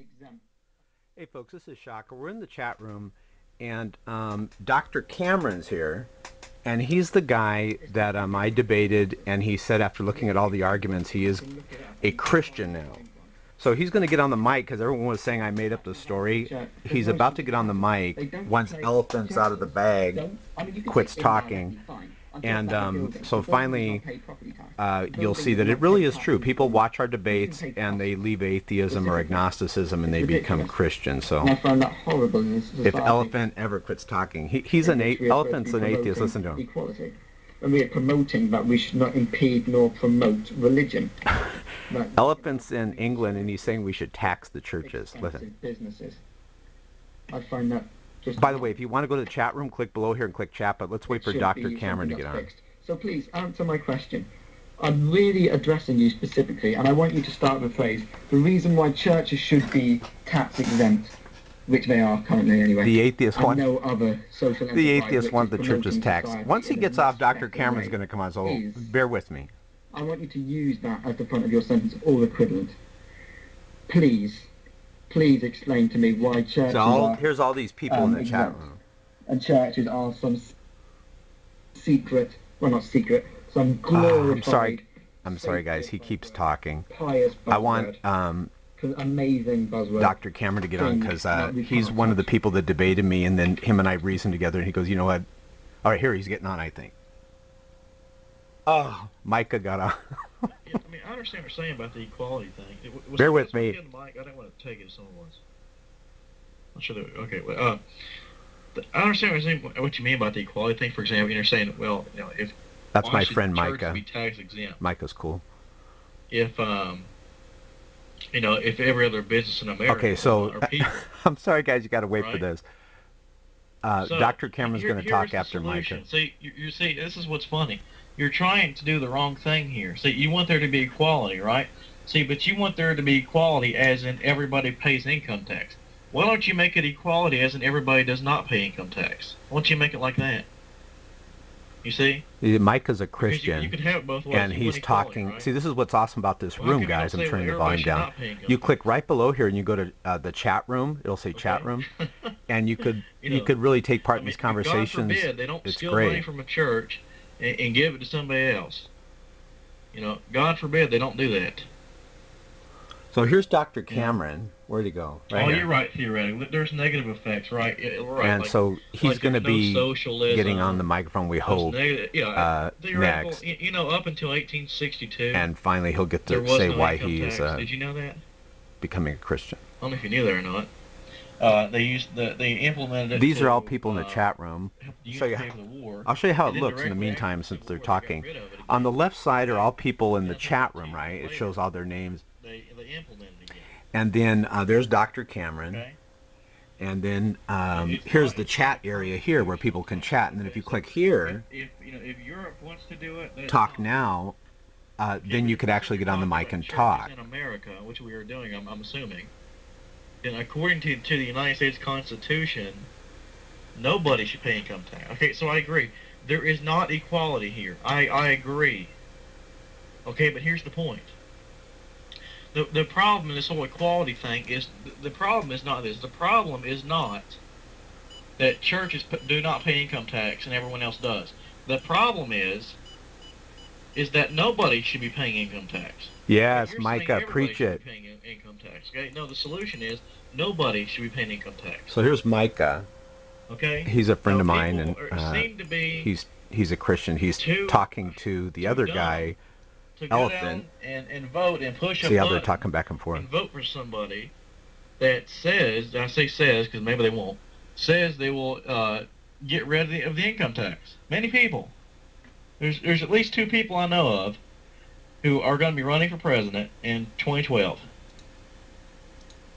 exempt. Hey folks, this is Shock. We're in the chat room, and um, Dr. Cameron's here, and he's the guy that um, I debated, and he said after looking at all the arguments, he is a Christian now. So he's going to get on the mic because everyone was saying I made up the story. He's about to get on the mic once Elephant's out of the bag, quits talking. And um, so finally, uh, you'll see that it really is true. People watch our debates and they leave atheism or agnosticism and they become Christian. So I find that horrible in this society. if Elephant ever quits talking, he, he's an a- elephant's an atheist. Listen to him. Equality. And we are promoting that we should not impede nor promote religion. Elephant's in England and he's saying we should tax the churches. Listen. businesses. I find that just By the way, if you want to go to the chat room, click below here and click chat. But let's wait for Dr. Cameron to get on. fixed. So please answer my question. I'm really addressing you specifically, and I want you to start with the phrase: the reason why churches should be tax exempt, which they are currently anyway. The atheist want no other social the atheist wants the churches promoting taxed. Once he gets off, Dr. Cameron's going to come on. So is- bear with me. I want you to use that as the front of your sentence or equivalent. Please, please explain to me why churches So all, are, here's all these people um, in the chat room. and churches are some secret, well not secret, some Ah, glorified, I'm sorry. I'm sorry, guys. He keeps talking. I want um, amazing buzzword. Dr. Cameron to get on because uh, he's can't one of the people that debated me, and then him and I reasoned together, and he goes, "You know what? All right, here he's getting on. I think." Oh, Micah got on. Yeah, I mean, I understand what you're saying about the equality thing. It, was Bear with me. getting the mic? I didn't want to take it if someone. I'm sure that, okay, well, uh, th- I understand what you're what you mean about the equality thing. For example, you're saying, well, you know, if That's why my friend Micah. be tax exempt? Micah's cool. If um, you know, if every other business in America Okay, so people, I'm sorry, guys. You got to wait for this. Uh, So, Dr. Cameron's going to talk after solution. Micah. See, you, you see, this is what's funny. You're trying to do the wrong thing here. See, you want there to be equality, right? See, but you want there to be equality as in everybody pays income tax. Why don't you make it equality as in everybody does not pay income tax? Why don't you make it like that? You see? Micah's a Christian. You, you could have it both ways. and he's talking. right? See, this is what's awesome about this Well, room, come you don't guys. I'm turning the volume down. not pay income You click right below here, and you go to uh, the chat room. It'll say chat room, and you could You you, could really take part I in mean, these conversations. God forbid they don't It's steal great. money from a church and, and give it to somebody else. You know, God forbid they don't do that. So here's Dr. Cameron. Where'd he go? Right oh, here. you're right. Theoretically, there's negative effects, right? Yeah, right. and like, so he's like going to no be socialism, getting on the microphone. We hope, negative- yeah, uh, next. You know, up until 1862, and finally he'll get to say no why he tax. is uh, Did you know that? becoming a Christian. I don't know if you knew that or not. Uh, they used the they implemented it. These to, are all people in the uh, chat room. help use show you how- the war. I'll show you how it looks in the meantime since they're they talking. rid of it On the left side are all people in the chat room, right? It shows all their names. They they implemented. And then uh, there's Dr. Cameron. Okay. And then um, here's the chat area here where people can chat. And then if you click here, If, you know if Europe wants to do it, talk now, uh, then you could actually get on the mic and talk. In America, which we are doing, I'm, I'm assuming, and according to, to the United States Constitution, nobody should pay income tax. Okay, so I agree. There is not equality here. I, I agree. Okay, but here's the point. The, the problem in this whole equality thing is the, problem is not this. The problem is not that churches do not pay income tax and everyone else does. The problem is is that nobody should be paying income tax. Yes, Micah, preach it. Be paying income tax. Okay. No, the solution is nobody should be paying income tax. So here's Micah. Okay. He's a friend of mine, and uh, seem to be he's he's a Christian. He's too- talking to the other dumb guy. To go elephant. down and, and vote and push a See how they're talking back and forth. and vote for somebody that says, I say says because maybe they won't, says they will uh, get rid of the, of the income tax. Many people. There's there's at least two people I know of who are going to be running for president in 2012.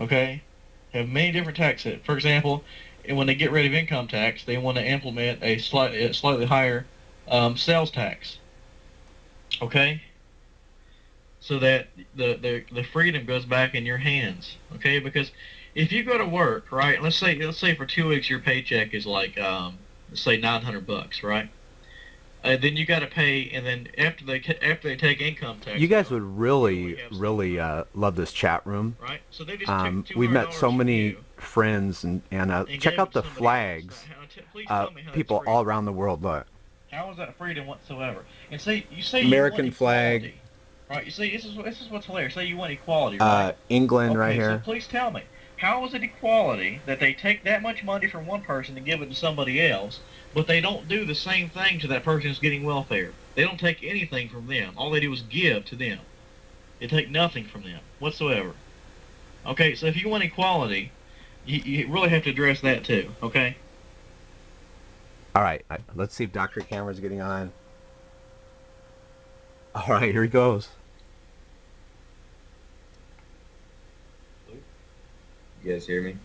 Okay, have many different taxes. For example, when they get rid of income tax, they want to implement a slightly a slightly higher um, sales tax. Okay, so that the, the the freedom goes back in your hands. Okay, because if you go to work, right? Let's say let's say for two weeks your paycheck is like um, let's say 900 bucks, right? uh, then you got to pay, and then after they after they take income tax, You guys out, would really, we have some- really uh, love this chat room. right? So they just Um, took we've met so many friends, and, and uh, and check out the to else. flags. Now, t- please Uh, tell me how people all around the world look. How is that freedom whatsoever? And say you say American you flag. equality, right? You see, this is this is what's hilarious. Say you want equality, Uh, right? England right okay, here. So please tell me, how is it equality that they take that much money from one person and give it to somebody else, but they don't do the same thing to that person who's getting welfare? They don't take anything from them. All they do is give to them. They take nothing from them whatsoever. Okay, so if you want equality, you, you really have to address that too. Okay. All right, let's see if Dr. Cameron's getting on. All right, here he goes. You guys hear me?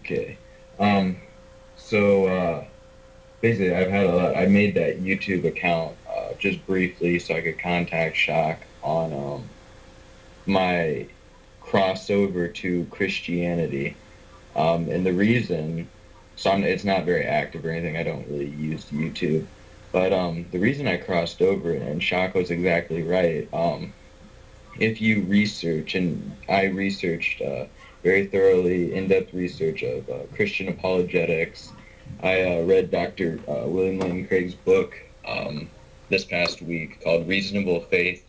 Okay. Um, so uh, basically, I've had a lot. I made that YouTube account uh, just briefly so I could contact Shock on um, my crossover to Christianity. Um, and the reason, so I'm, it's not very active or anything. I don't really use YouTube. But um, the reason I crossed over, and Shock was exactly right. Um, if you research, and I researched uh, very thoroughly, in-depth research of uh, Christian apologetics. I uh, read Dr. Uh, William Lane Craig's book um, this past week called Reasonable Faith.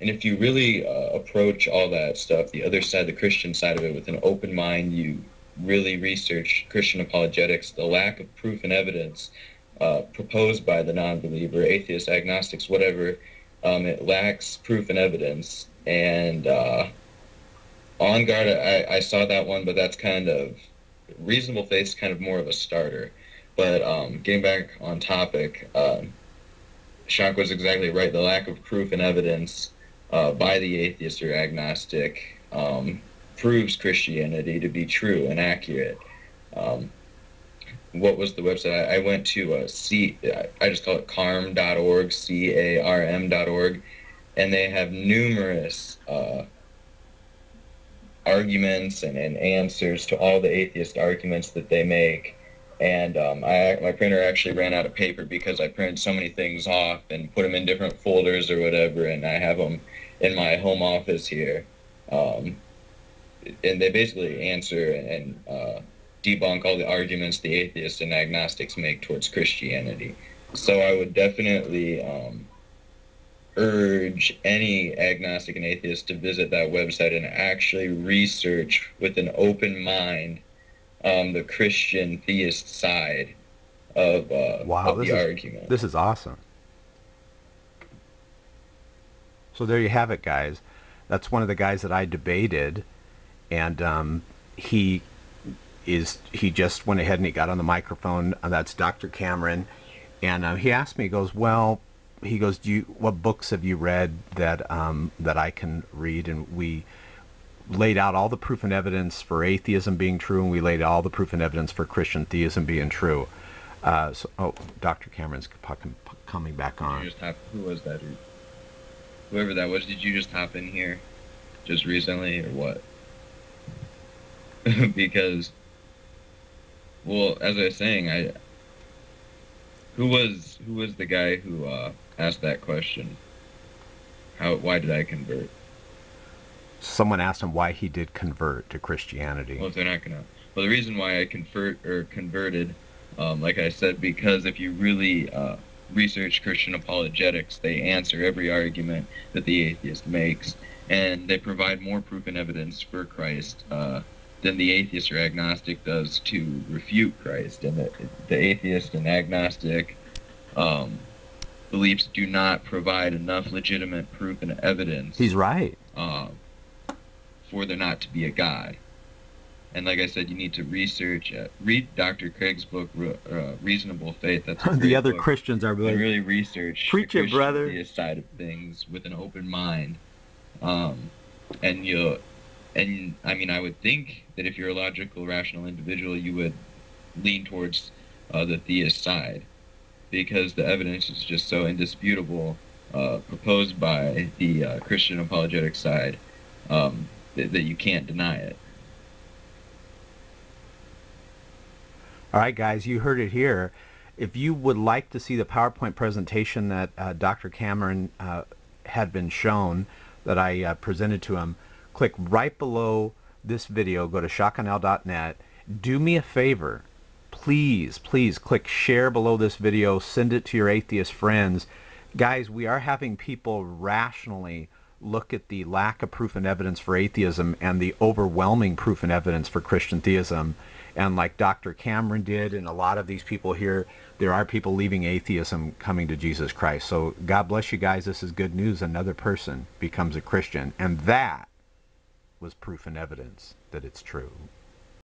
And if you really uh, approach all that stuff, the other side, the Christian side of it, with an open mind, you really research Christian apologetics, the lack of proof and evidence uh, proposed by the non-believer, atheists, agnostics, whatever, um, it lacks proof and evidence. And uh, on guard, I, I saw that one, but that's kind of reasonable faith kind of more of a starter. But um, getting back on topic, um, Shock was exactly right. The lack of proof and evidence uh, by the atheist or agnostic um, proves Christianity to be true and accurate. Um, what was the website? I, I went to uh, C. I just call it carm.org, C-A-R-M.org, and they have numerous uh, arguments and, and answers to all the atheist arguments that they make. And um, I, my printer actually ran out of paper because I printed so many things off and put them in different folders or whatever, and I have them in my home office here. Um, and they basically answer and uh, debunk all the arguments the atheists and agnostics make towards Christianity. So I would definitely um, urge any agnostic and atheist to visit that website and actually research with an open mind um, the Christian theist side of, uh, Wow, of the is- argument. This is awesome. So there you have it, guys. That's one of the guys that I debated, and um, he is he just went ahead and he got on the microphone. Uh, that's Dr. Cameron, and uh, he asked me, he goes, "Well," he goes, "Do you what books have you read that um, that I can read?" And we laid out all the proof and evidence for atheism being true, and we laid out all the proof and evidence for Christian theism being true. Uh, so, oh, Dr. Cameron's coming back on. hop, who was that? Who- Whoever that was, did you just hop in here just recently or what? because, well, as I was saying, I who was who was the guy who uh, asked that question? How? Why did I convert? Someone asked him why he did convert to Christianity. Well, they're not gonna. Well, the reason why I convert or converted, um, like I said, because if you really uh, research Christian apologetics, they answer every argument that the atheist makes, and they provide more proof and evidence for Christ uh, than the atheist or agnostic does to refute Christ. And the, the atheist and agnostic um, beliefs do not provide enough legitimate proof and evidence He's right. uh, for there not to be a God. And like I said, you need to research, uh, read Dr. Craig's book, Re- uh, Reasonable Faith. That's the other book. Christians are really. really research Preach it, brother. side of things with an open mind. Um, and you, and I mean, I would think that if you're a logical, rational individual, you would lean towards uh, the theist side, because the evidence is just so indisputable, uh, proposed by the uh, Christian apologetic side, um, that, that you can't deny it. All right, guys, you heard it here. If you would like to see the PowerPoint presentation that uh, Dr. Cameron uh, had been shown that I uh, presented to him, click right below this video. Go to shockawenow.net. Do me a favor. Please, please click share below this video. Send it to your atheist friends. Guys, we are having people rationally look at the lack of proof and evidence for atheism and the overwhelming proof and evidence for Christian theism. And like Dr. Cameron did, and a lot of these people here, there are people leaving atheism coming to Jesus Christ. So God bless you guys. This is good news. Another person becomes a Christian. And that was proof and evidence that it's true.